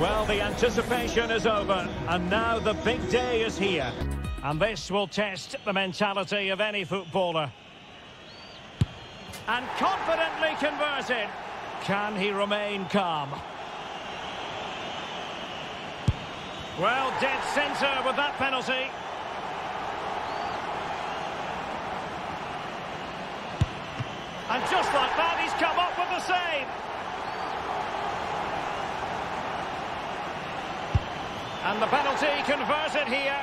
Well, the anticipation is over, and now the big day is here. And this will test the mentality of any footballer. And confidently converted. Can he remain calm? Well, dead centre with that penalty. And just like that, he's come up with the save. And the penalty converted here.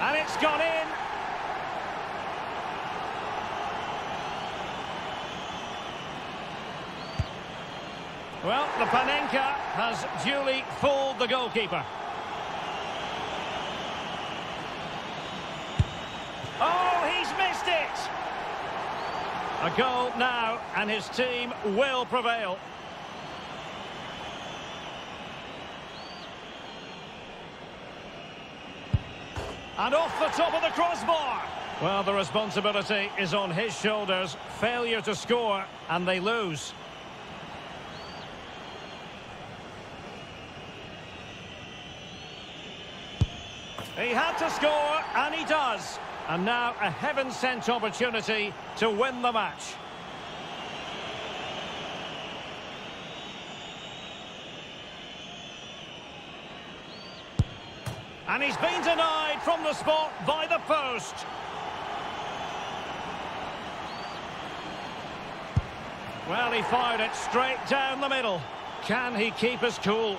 And it's gone in. Well, the Panenka has duly fooled the goalkeeper. Oh, he's missed it! A goal now, and his team will prevail. And off the top of the crossbar. Well, the responsibility is on his shoulders. Failure to score, and they lose. He had to score, and he does. And now a heaven-sent opportunity to win the match. And he's been denied from the spot by the post. Well, he fired it straight down the middle. Can he keep his cool?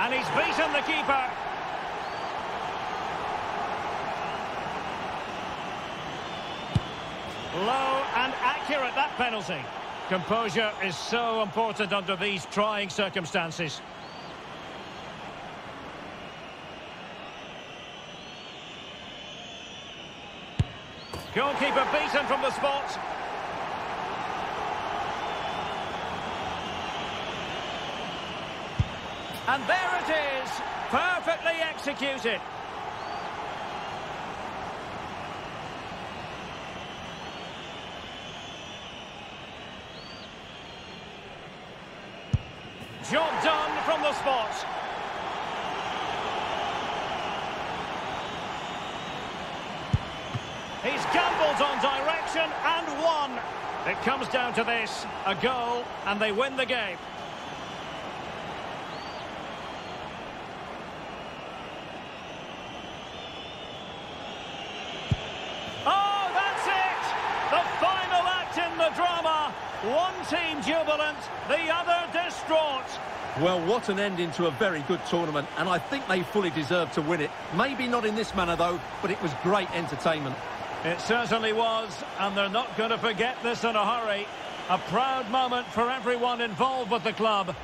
And he's beaten the keeper. Low and accurate, that penalty. Composure is so important under these trying circumstances. Goalkeeper beaten from the spot. And there it is, perfectly executed. Job done from the spot. He's gambled on direction and won. It comes down to this, a goal, and they win the game. Oh, that's it! The final act in the drama. One team jubilant, the other distraught. Well, what an ending to a very good tournament, and I think they fully deserve to win it. Maybe not in this manner, though, but it was great entertainment. It certainly was, and they're not going to forget this in a hurry. A proud moment for everyone involved with the club,